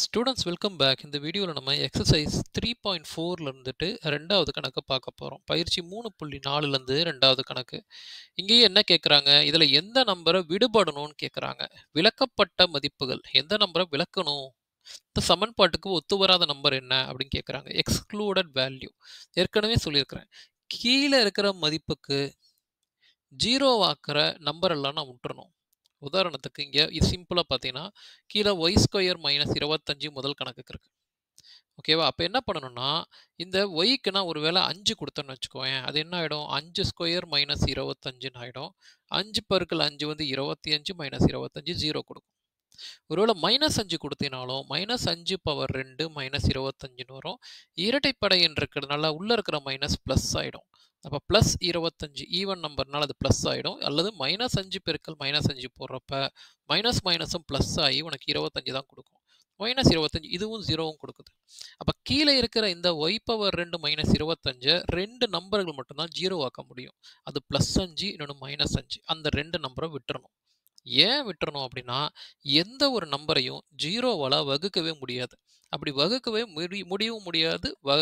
Students welcome back இந்த வீடியோவில் நம்ம எக்ஸசைஸ் த்ரீ பாயிண்ட் ஃபோரில் இருந்துட்டு ரெண்டாவது கணக்கு பார்க்க போகிறோம் பயிற்சி மூணு புள்ளி நாலுலேருந்து ரெண்டாவது கணக்கு. இங்கேயே என்ன கேட்குறாங்க இதில் எந்த நம்பரை விடுபடணும்னு கேட்குறாங்க விளக்கப்பட்ட மதிப்புகள். எந்த நம்பரை விளக்கணும்? இந்த சமன்பாட்டுக்கு ஒத்து வராத நம்பர் என்ன? அப்படின்னு கேட்குறாங்க எக்ஸ்க்ளூடட் வேல்யூ ஏற்கனவே சொல்லியிருக்கிறேன். கீழே இருக்கிற மதிப்புக்கு ஜீரோவாக்கிற நம்பரெல்லாம் நான் விட்டுறணும் உதாரணத்துக்கு இங்கே இது சிம்பிளாக பார்த்தீங்கன்னா கீழே ஒய் ஸ்கொயர் மைனஸ் இருபத்தஞ்சு முதல் கணக்குக்கு இருக்குது ஓகேவா அப்போ என்ன பண்ணணும்னா இந்த ஒய்க்கு நான் ஒரு வேளை அஞ்சு கொடுத்தேன்னு வச்சுக்கோங்க அது என்ன ஆகிடும் அஞ்சு ஸ்கொயர் மைனஸ் இருபத்தஞ்சுன்னு ஆகிடும் அஞ்சு பருக்கில் அஞ்சு வந்து இருபத்தி அஞ்சு மைனஸ் இருபத்தஞ்சு ஜீரோ கொடுக்கும். ஒருவேளை மைனஸ் அஞ்சு கொடுத்தினாலும் மைனஸ் அஞ்சு பவர் ரெண்டு மைனஸ் இருபத்தஞ்சுன்னு வரும். இரட்டைப்படை இருக்கிறதுனால உள்ளே இருக்கிற மைனஸ் ப்ளஸ் ஆகிடும் அப்போ ப்ளஸ் இருபத்தஞ்சு ஈவன் நம்பர்னால் அது ப்ளஸ் ஆகிடும் அல்லது மைனஸ் அஞ்சு பெருக்கள் மைனஸ் அஞ்சு போடுறப்ப மைனஸ் மைனஸும் ப்ளஸ் ஆகி உனக்கு இருபத்தஞ்சு தான் கொடுக்கும். மைனஸ் இருபத்தஞ்சு இதுவும் ஜீரோவும் கொடுக்குது. அப்போ கீழே இருக்கிற இந்த ஒய் பவர் ரெண்டு மைனஸ் இருபத்தஞ்சை ரெண்டு நம்பர்கள் மட்டும்தான் ஜீரோ ஆக்க முடியும். அது ப்ளஸ் அஞ்சு இன்னொன்று மைனஸ் அஞ்சு. அந்த ரெண்டு நம்பரை விட்டுறணும். ஏன் விட்டுறணும் அப்படின்னா எந்த ஒரு நம்பரையும் ஜீரோவால் வகுக்கவே முடியாது. அப்படி வகுக்கவே முடி முடியவும் முடியாது. வ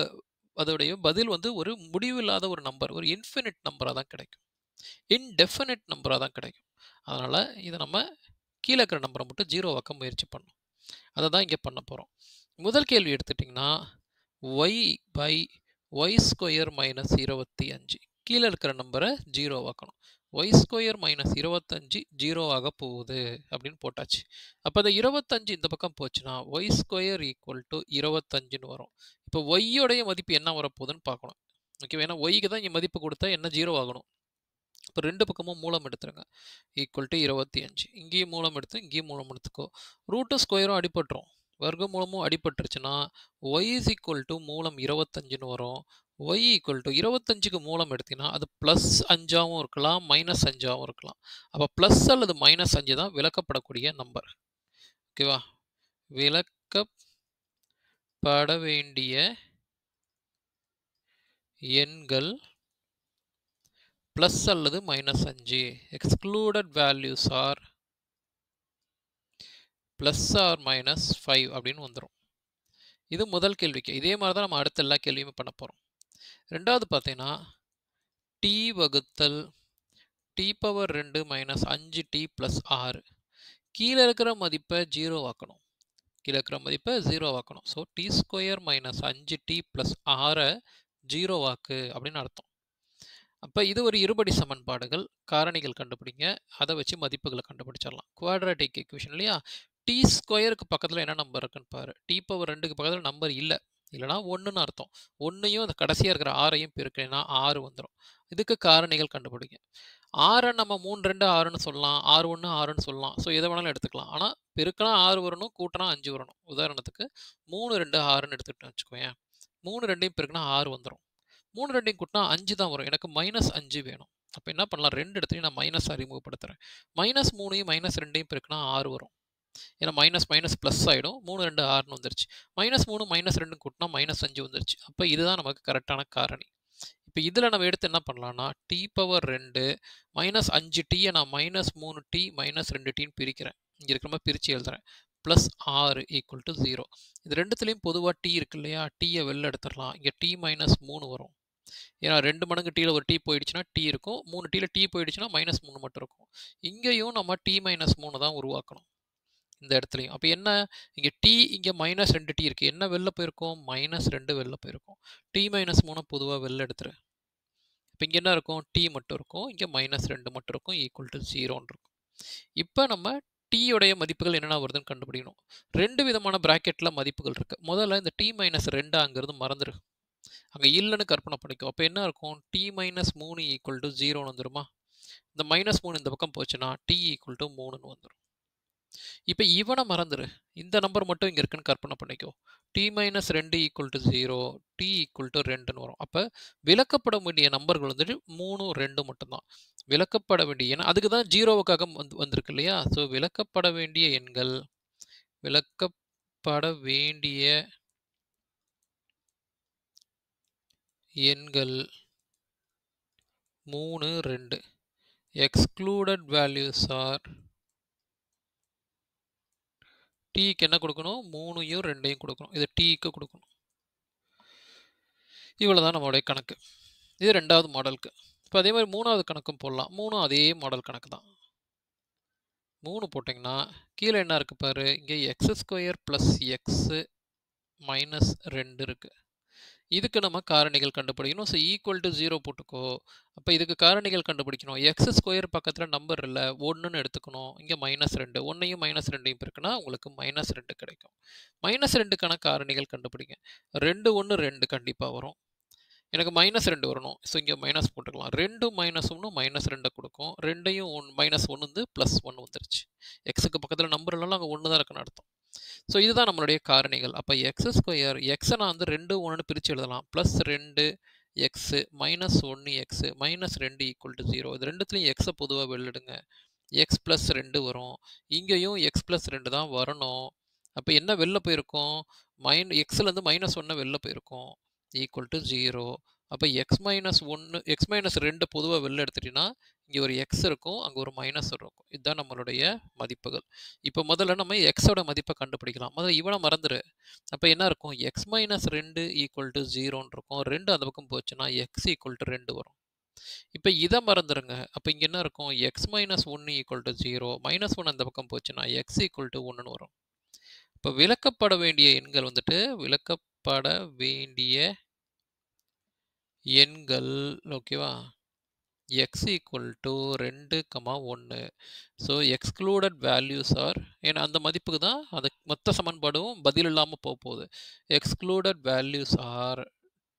அதோடைய பதில் வந்து ஒரு முடிவில்லாத ஒரு நம்பர் ஒரு இன்ஃபினிட் நம்பராக தான் கிடைக்கும். இன்டெஃபினிட் நம்பராக தான் கிடைக்கும். அதனால் இதை நம்ம கீழே இருக்கிற நம்பரை மட்டும் ஜீரோ ஆக்க முயற்சி பண்ணணும். அதை தான் இங்கே பண்ண போகிறோம் முதல் கேள்வி எடுத்துட்டிங்கன்னா Y by Y square minus இருபத்தி அஞ்சு. கீழே இருக்கிற நம்பரை ஜீரோ ஆக்கணும். ஒய் ஸ்கொயர் மைனஸ் இருபத்தஞ்சு ஜீரோ போகுது அப்படின்னு போட்டாச்சு. அப்போ அந்த இருபத்தஞ்சு இந்த பக்கம் போச்சுன்னா ஒய் ஸ்கொயர் ஈக்குவல் டு இருபத்தஞ்சுன்னு வரும். இப்போ ஒய்யோடைய மதிப்பு என்ன வரப்போகுதுன்னு பார்க்கணும். ஓகே ஏன்னா ஒய்க்கு தான் இங்கே மதிப்பு கொடுத்தா என்ன ஜீரோ ஆகணும்? இப்போ ரெண்டு பக்கமும் மூலம் எடுத்துருங்க. ஈக்குவல் டு இருபத்தி அஞ்சு இங்கேயும் மூலம் எடுத்து இங்கேயும் மூலம் எடுத்துக்கோ. ரூட்டும் ஸ்கொயரும் அடிபட்டுரும். வர்க்க மூலமும் அடிபட்டுருச்சுன்னா ஒய் இஸ் ஈக்குவல் டு மூலம் இருபத்தஞ்சுன்னு வரும். ஒய் ஈக்குவல் டு இருபத்தஞ்சுக்கு மூலம் எடுத்தீங்கன்னா அது ப்ளஸ் அஞ்சாகவும் இருக்கலாம் மைனஸ் அஞ்சாகவும் இருக்கலாம். அப்போ ப்ளஸ் அல்லது மைனஸ் அஞ்சு தான் விளக்கப்படக்கூடிய நம்பர் ஓகேவா விளக்கப்பட வேண்டிய எண்கள் ப்ளஸ் அல்லது மைனஸ் அஞ்சு. Excluded values are plus are minus five அப்படின்னு வந்துடும் இது முதல் கேள்விக்கு. இதே மாதிரி தான் நம்ம அடுத்த எல்லா கேள்வியுமே பண்ண போகிறோம் ரெண்டாவது பார்த்தீங்கன்னா டி வகுத்தல் டி பவர் ரெண்டு மைனஸ் அஞ்சு டி ப்ளஸ் ஆறு. கீழே இருக்கிற மதிப்பை ஜீரோ ஆக்கணும். கீழே இருக்கிற மதிப்பை ஜீரோ ஆக்கணும். ஸோ டி ஸ்கொயர் மைனஸ் அஞ்சு டி ப்ளஸ் ஆறை ஜீரோ வாக்கு அப்படின்னு அர்த்தம். அப்போ இது ஒரு இருபடி சமன்பாடுகள். காரணிகள் கண்டுபிடிங்க. அதை வச்சு மதிப்புகளை கண்டுபிடிச்சிடலாம். குவாட்ராட்டிக் இக்குவேஷன் இல்லையா? டி ஸ்கொயருக்கு பக்கத்தில் என்ன நம்பர் இருக்குன்னு பாரு. டி பவர் ரெண்டுக்கு பக்கத்தில் நம்பர் இல்லை. இல்லைனா ஒன்றுன்னு அர்த்தம். ஒன்றையும் அந்த கடைசியாக இருக்கிற ஆறையும் பெருக்கினா ஆறு வந்துடும் இதுக்கு காரணிகள் கண்டுபிடிங்க. ஆறை நம்ம மூணு ரெண்டு ஆறுன்னு சொல்லலாம். ஆறு ஒன்று ஆறுன்னு சொல்லலாம். ஸோ எதை வேணாலும் எடுத்துக்கலாம். ஆனால் பெருக்கினா ஆறு வரணும் கூட்டினா அஞ்சு வரணும். உதாரணத்துக்கு மூணு ரெண்டு ஆறுன்னு எடுத்துக்கிட்டோம் வச்சுக்கோங்க மூணு ரெண்டையும் பெருக்கினா ஆறு வந்துடும் மூணு ரெண்டையும் கூட்டினா அஞ்சு தான் வரும். எனக்கு மைனஸ் அஞ்சு வேணும். அப்போ என்ன பண்ணலாம்? ரெண்டு இடத்துலையும் நான் மைனஸ் அறிமுகப்படுத்துகிறேன் மைனஸ் மூணையும் மைனஸ் ரெண்டையும் பெருக்கினா ஆறு வரும். ஏன்னா மைனஸ் மைனஸ் ப்ளஸ் ஆகிடும் மூணு ரெண்டு ஆறுன்னு வந்துருச்சு. மைனஸ் மூணு மைனஸ் ரெண்டு கூட்டினா மைனஸ் அஞ்சு வந்துருச்சு. அப்போ இதுதான் நமக்கு கரெக்டான காரணி. இப்போ இதில் நம்ம எடுத்து என்ன பண்ணலான்னா டி பவர் ரெண்டு மைனஸ் அஞ்சு டீயை நான் மைனஸ் மூணு டி மைனஸ் ரெண்டு டீன்னு பிரிக்கிறேன். இங்கே இருக்கிற மாதிரி பிரித்து எழுதுறேன். ப்ளஸ் ஆறு ஈக்குவல் டு ஜீரோ இது ரெண்டுத்துலேயும் பொதுவாக டீ இருக்கு இல்லையா? டீயை வெளில எடுத்துடலாம். இங்கே டி மைனஸ் மூணு வரும். ஏன்னா ரெண்டு மடங்கு டீயில் ஒரு டீ போயிடுச்சுன்னா டீ இருக்கும். மூணு டீயில் டீ போயிடுச்சுன்னா மைனஸ் மூணு மட்டும் இருக்கும். இங்கேயும் நம்ம டி மைனஸ் மூணு தான் உருவாக்கணும். இந்த இடத்துலையும். அப்போ என்ன இங்கே டி இங்கே மைனஸ் ரெண்டு டி இருக்குது என்ன வெளில போயிருக்கோம்? மைனஸ் ரெண்டு வெளில போயிருக்கும். டி மைனஸ் மூணு பொதுவாக வெளில எடுத்துரு. இப்போ இங்கே என்ன இருக்கும்? டி மட்டும் இருக்கும். இங்கே மைனஸ் ரெண்டு மட்டும் இருக்கும். ஈக்குவல் டு ஜீரோன்னு இருக்கும். இப்போ நம்ம டீயோடைய மதிப்புகள் என்னென்ன வருதுன்னு கண்டுபிடிக்கணும். ரெண்டு விதமான ப்ராக்கெட்டில் மதிப்புகள் இருக்குது முதல்ல இந்த டி மைனஸ் ரெண்டு அங்கிறது மறந்துடு அங்கே இல்லைன்னு கற்பனை பண்ணிக்கும் அப்போ என்ன இருக்கும்? டி மைனஸ் மூணு ஈக்குவல் டு ஜீரோன்னு வந்துடுமா இந்த மைனஸ் மூணு இந்த பக்கம் போச்சுன்னா டி ஈக்குவல் டு மூணுன்னு வந்துடும் இப்போ இவனை மறந்துடு இந்த நம்பர் மட்டும் இங்கே இருக்குன்னு கற்பனை பண்ணிக்கோ. டி மைனஸ் ரெண்டு equal to zero T equal to ரெண்டுன்னு வரும். அப்போ விளக்கப்பட வேண்டிய நம்பர்கள் வந்துட்டு மூணு ரெண்டு மட்டும்தான். விளக்கப்பட வேண்டிய எண் அதுக்கு தான் ஜீரோவுக்காக வந்து வந்திருக்கு இல்லையா? ஸோ விளக்கப்பட வேண்டிய எண்கள் விளக்கப்பட வேண்டிய எண்கள் மூணு ரெண்டு. எக்ஸ்க்ளூடட் வேல்யூஸ் ஆர் டீக்கு என்ன கொடுக்கணும்? மூணையும் ரெண்டையும் கொடுக்கணும். இது டீக்கு கொடுக்கணும். இவ்வளோ தான் நம்மளுடைய கணக்கு. இது ரெண்டாவது மாடலுக்கு. இப்போ அதே மாதிரி மூணாவது கணக்கும் போடலாம். மூணும் அதே மாடல் கணக்கு தான். மூணு போட்டிங்கன்னா கீழே என்ன இருக்குது பாரு? இங்கே X square plus X minus ரெண்டு இருக்குது இதுக்கு நம்ம காரணிகள் கண்டுபிடிக்கணும். ஸோ ஈக்குவல் டு ஜீரோ போட்டுக்கோ. அப்போ இதுக்கு காரணிகள் கண்டுபிடிக்கணும். எக்ஸ் ஸ்கொயர் பக்கத்தில் நம்பர் இல்லை. ஒன்றுன்னு எடுத்துக்கணும். இங்கே மைனஸ் ரெண்டு. ஒன்றையும் மைனஸ் ரெண்டையும் இருக்குன்னா உங்களுக்கு மைனஸ் ரெண்டு கிடைக்கும். மைனஸ் ரெண்டுக்கான காரணிகள் கண்டுபிடிங்க. ரெண்டு ஒன்று ரெண்டு கண்டிப்பாக வரும். எனக்கு மைனஸ் ரெண்டு வரணும். ஸோ இங்கே மைனஸ் போட்டுக்கலாம். ரெண்டு மைனஸ் ஒன்று மைனஸ் ரெண்டை கொடுக்கும். ரெண்டையும் ஒன் மைனஸ் ஒன்று வந்து ப்ளஸ் ஒன்று வந்துருச்சு எக்ஸுக்கு பக்கத்தில் நம்பர் இல்லைன்னா அங்கே ஒன்று தான் இருக்குன்னு அர்த்தம். ஸோ இதுதான் நம்மளுடைய காரணிகள். அப்போ எக்ஸ் ஸ்கொயர் எக்ஸை நான் வந்து ரெண்டு ஒன்று பிரித்து எழுதலாம். ப்ளஸ் ரெண்டு எக்ஸு மைனஸ் ஒன்று எக்ஸு மைனஸ் ரெண்டு ஈக்குவல் டு ஜீரோ இது ரெண்டுத்துலையும் எக்ஸை பொதுவாக வெளியிடுங்க. எக்ஸ் ப்ளஸ் ரெண்டு வரும். இங்கேயும் எக்ஸ் ப்ளஸ் ரெண்டு தான் வரணும். அப்போ என்ன வெளில போயிருக்கும்? மைன் எக்ஸ்லேருந்து மைனஸ் ஒன்று வெளில போயிருக்கும். ஈக்குவல் டு ஜீரோ அப்போ எக்ஸ் மைனஸ் ஒன்று எக்ஸ் மைனஸ் ரெண்டு பொதுவாக வெளில எடுத்துட்டீங்கன்னா இங்கே ஒரு எக்ஸ் இருக்கும் அங்கே ஒரு மைனஸ் இருக்கும். இதுதான் நம்மளுடைய மதிப்புகள். இப்போ முதல்ல நம்ம எக்ஸோட மதிப்பை கண்டுபிடிக்கலாம். முதல்ல இவனை மறந்துடு அப்போ என்ன இருக்கும்? எக்ஸ் மைனஸ் ரெண்டு ஈக்குவல் டு ஜீரோன்னு இருக்கும். ரெண்டு அந்த பக்கம் போச்சுன்னா எக்ஸ் ஈக்குவல் டு ரெண்டு வரும். இப்போ இதை மறந்துடுங்க அப்போ இங்கே என்ன இருக்கும்? எக்ஸ் மைனஸ் ஒன்று equal to zero minus one அந்த பக்கம் போச்சுன்னா எக்ஸ் ஈக்குவல் டு ஒன்றுன்னு வரும். இப்போ விளக்கப்பட வேண்டிய எண்கள் வந்துட்டு விளக்கப்பட வேண்டிய எண்கள் ஓகேவா எக்ஸ் ஈக்குவல் டு ரெண்டு கமா ஒன்று ஸோ எக்ஸ்க்ளூடட் வேல்யூஸ் ஆர் ஏன்னா அந்த மதிப்புக்கு தான் அது மொத்த சமன்பாடும் பதில் இல்லாமல் போக போகுது. Excluded values are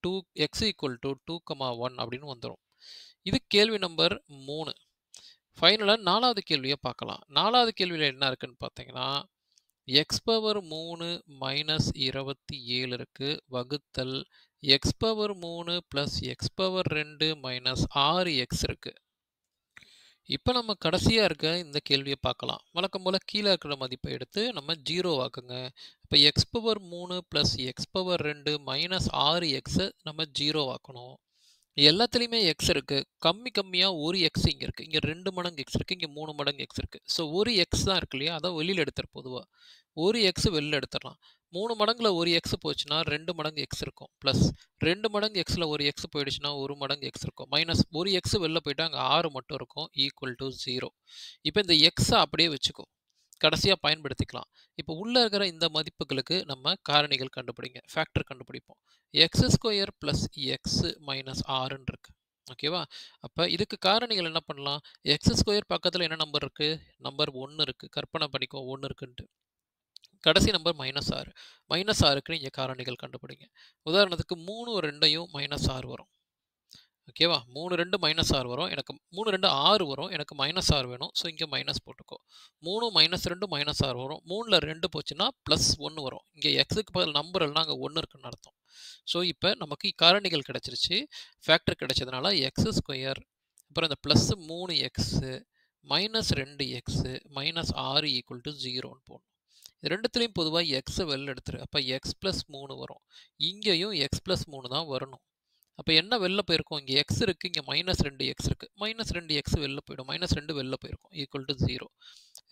two X equal to two comma one அப்படின்னு வந்துடும் இது கேள்வி நம்பர் மூணு. ஃபைனலாக நாலாவது கேள்வியை பார்க்கலாம். நாலாவது கேள்வியில் என்ன இருக்குன்னு பார்த்தீங்கன்னா எக்ஸ் பவர் மூணு மைனஸ் இருபத்தி ஏழு இருக்குது வகுத்தல் எக்ஸ் பவர் மூணு ப்ளஸ் எக்ஸ் பவர் ரெண்டு மைனஸ் ஆறு எக்ஸ் இருக்குது இப்போ நம்ம கடைசியாக இருக்க இந்த கேள்வியை பார்க்கலாம். வழக்கம் போல் கீழே இருக்கிற மதிப்பை எடுத்து நம்ம ஜீரோ ஆக்குங்க. இப்போ எக்ஸ் பவர் மூணு ப்ளஸ் எக்ஸ் பவர் ரெண்டு மைனஸ் ஆறு எக்ஸை நம்ம ஜீரோ ஆக்கணும். எல்லாத்துலேயுமே எக்ஸ் இருக்குது கம்மி கம்மியாக ஒரு எக்ஸ் இங்கே இருக்குது இங்கே ரெண்டு மடங்கு எக்ஸ் இருக்குது இங்கே மூணு மடங்கு எக்ஸ் இருக்குது ஸோ ஒரு எக்ஸ் தான் இருக்கு இல்லையா? அதான் வெளியில் எடுத்துரு பொதுவாக ஒரு எக்ஸ் வெளியில் எடுத்துடலாம் மூணு மடங்கில் ஒரு எக்ஸ் போச்சுன்னா ரெண்டு மடங்கு எக்ஸ் இருக்கும். ப்ளஸ் ரெண்டு மடங்கு எக்ஸில் ஒரு எக்ஸ் போயிடுச்சுன்னா ஒரு மடங்கு எக்ஸ் இருக்கும். மைனஸ் ஒரு எக்ஸ் வெளில போயிட்டா அங்கே ஆறு மட்டும் இருக்கும். ஈக்குவல் டு ஜீரோ இப்போ இந்த எக்ஸை அப்படியே வச்சுக்கோ. கடைசியாக பயன்படுத்திக்கலாம். இப்போ உள்ளே இருக்கிற இந்த மதிப்புகளுக்கு நம்ம காரணிகள் கண்டுபிடிங்க. ஃபேக்டர் கண்டுபிடிப்போம். X square plus X minus ஆறுன்னு இருக்கு. ஓகேவா அப்போ இதுக்கு காரணிகள் என்ன பண்ணலாம்? எக்ஸ் ஸ்கொயர் பக்கத்தில் என்ன நம்பர் இருக்குது நம்பர் ஒன்று இருக்குது கற்பனை பண்ணிக்கோ ஒன்று இருக்குன்ட்டு. கடைசி நம்பர் மைனஸ் ஆறு மைனஸ் ஆறுக்கு நீங்கள் காரணிகள் கண்டுபிடிங்க. உதாரணத்துக்கு மூணு ரெண்டையும் மைனஸ் ஆறு வரும். ஓகேவா மூணு ரெண்டு மைனஸ் ஆறு வரும். எனக்கு மூணு ரெண்டு ஆறு வரும். எனக்கு மைனஸ் ஆறு வேணும். ஸோ இங்கே மைனஸ் போட்டுக்கோ. மூணு மைனஸ் ரெண்டு மைனஸ் ஆறு வரும். மூணில் ரெண்டு போச்சுன்னா ப்ளஸ் ஒன்று வரும். இங்கே எக்ஸுக்கு பதில் நம்பர் எல்லாம் அங்கே ஒன்று இருக்குன்னு அர்த்தம். ஸோ இப்போ நமக்கு காரணிகள் கிடச்சிருச்சு. ஃபேக்டர் கிடைச்சதுனால எக்ஸ் ஸ்கொயர் அப்புறம் இந்த ப்ளஸ் மூணு எக்ஸு மைனஸ் ரெண்டு எக்ஸு மைனஸ் ஆறு ஈக்குவல் டு ஜீரோன்னு போடணும். இது ரெண்டுத்துலேயும் பொதுவாக எக்ஸை வெளில எடுத்துரு. அப்போ எக்ஸ் ப்ளஸ் மூணு வரும். இங்கேயும் எக்ஸ் ப்ளஸ் மூணு தான் வரணும். அப்போ என்ன வெளில போயிருக்கும்? இங்கே எக்ஸ் இருக்குது இங்கே மைனஸ் ரெண்டு எக்ஸ் இருக்குது மைனஸ் ரெண்டு எக்ஸ் வெளில போயிடும். மைனஸ் ரெண்டு வெளில போயிருக்கும். ஈக்குவல் டு ஜீரோ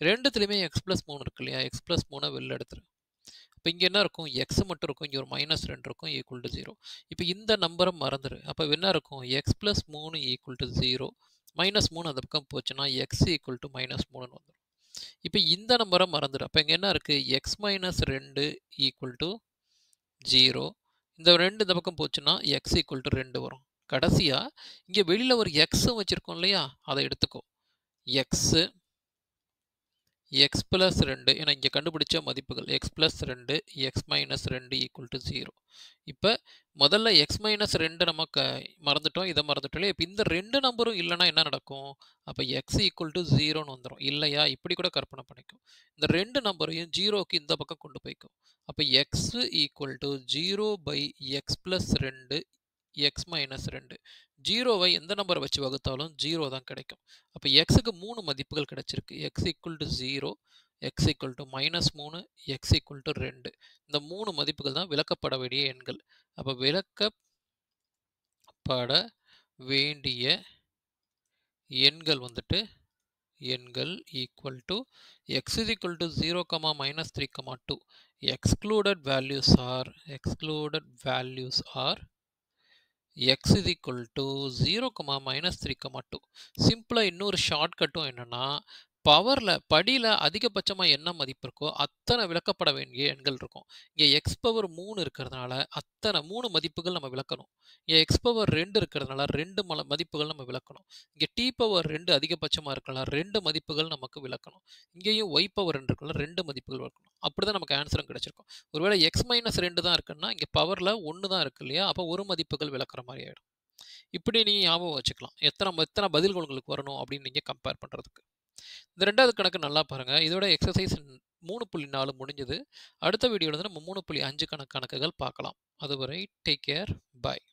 ரெண்டுத்துலேயுமே எக்ஸ் ப்ளஸ் மூணு இருக்கு இல்லையா? எக்ஸ் ப்ளஸ் மூணை வெளில எடுத்துரு. இப்போ இங்கே என்ன இருக்கும்? எக்ஸ் மட்டும் இருக்கும். இங்கே ஒரு மைனஸ் ரெண்டு இருக்கும். ஈக்குவல் டு ஜீரோ இப்போ இந்த நம்பரை மறந்துடு அப்போ என்ன இருக்கும்? எக்ஸ் ப்ளஸ் மூணு ஈக்குவல் டு ஜீரோ மைனஸ் மூணு அந்த பக்கம் போச்சுன்னா எக்ஸ் ஈக்குவல் டு மைனஸ் மூணுன்னு வந்துடும் இப்போ இந்த நம்பரை மறந்துடும் அப்போ இங்கே என்ன இருக்குது எக்ஸ் மைனஸ் ரெண்டு ஈக்குவல் டு ஜீரோ இந்த ரெண்டு இந்த பக்கம் போச்சுன்னா எக்ஸ் ஈக்குவல் டு ரெண்டு வரும். கடைசியாக இங்கே வெளியில் ஒரு எக்ஸும் வச்சுருக்கோம் இல்லையா? அதை எடுத்துக்கோ. எக்ஸு எக்ஸ் ப்ளஸ் ரெண்டு ஏன்னா இங்கே கண்டுபிடிச்ச மதிப்புகள். எக்ஸ் ப்ளஸ் ரெண்டு எக்ஸ் மைனஸ் ரெண்டு ஈக்குவல் டு ஜீரோ இப்போ முதல்ல எக்ஸ் மைனஸ் ரெண்டு நம்ம க மறந்துட்டோம். இதை மறந்துட்டோம் இப்போ இந்த ரெண்டு நம்பரும் இல்லைன்னா என்ன நடக்கும்? அப்போ எக்ஸ் ஈக்குவல் டு ஜீரோன்னு வந்துடும் இல்லையா? இப்படி கூட கற்பனை பண்ணிக்கும். இந்த ரெண்டு நம்பரையும் ஜீரோக்கு இந்த பக்கம் கொண்டு போய்க்கும். அப்போ X equal to zero by X plus ரெண்டு எக்ஸ் மைனஸ் ரெண்டு. ஜீரோவை எந்த நம்பரை வச்சு வகுத்தாலும் ஜீரோ தான் கிடைக்கும். அப்போ எக்ஸுக்கு மூணு மதிப்புகள் கிடைச்சிருக்கு. X equal to zero X equal to minus மூணு எக்ஸ் ஈக்குவல் டு ரெண்டு. இந்த மூணு மதிப்புகள் தான் விளக்கப்பட வேண்டிய எண்கள். அப்போ விளக்கப்பட வேண்டிய எண்கள் வந்துட்டு எண்கள் equal to X is equal to zero comma minus three comma two excluded values are excluded values are X is equal to zero comma minus three comma two சிம்பிளாக இன்னொரு ஷார்ட்கட்டும் என்னென்னா பவரில் படியில் அதிகபட்சமாக என்ன மதிப்பு இருக்கோ அத்தனை விளக்கப்பட வேண்டிய எண்கள் இருக்கும். இங்கே எக்ஸ் பவர் மூணு இருக்கிறதுனால அத்தனை மூணு மதிப்புகள் நம்ம விளக்கணும். இங்கே எக்ஸ் பவர் ரெண்டு இருக்கிறதுனால ரெண்டு மல மதிப்புகள் நம்ம விளக்கணும். இங்கே டி பவர் ரெண்டு அதிகபட்சமாக இருக்கலாம் ரெண்டு மதிப்புகள் நமக்கு விளக்கணும். இங்கேயும் ஒய் பவர் ரெண்டு இருக்கலாம் ரெண்டு மதிப்புகள் விளக்கணும். அப்படி தான் நமக்கு ஆன்சரும் கிடைச்சிருக்கும். ஒருவேளை எக்ஸ் மைனஸ் ரெண்டு தான் இருக்குன்னா இங்கே பவரில் ஒன்று தான் இருக்கு இல்லையா? அப்போ ஒரு மதிப்புகள் விளக்குற மாதிரி ஆகிடும் இப்படி நீங்கள் ஞாபகம் வச்சுக்கலாம். எத்தனை எத்தனை பதில்கள் உங்களுக்கு வரணும் அப்படின்னு நீங்கள் கம்பேர் பண்ணுறதுக்கு இந்த ரெண்டாவது கணக்கு நல்லா பாருங்கள் இதோட எக்ஸசைஸ் மூணு புள்ளி நாலு முடிஞ்சது. அடுத்த வீடியோவில் வந்து நம்ம மூணு புள்ளி அஞ்சு கணக்கு கணக்குகள் பார்க்கலாம். அதுவரை டேக் கேர் பாய்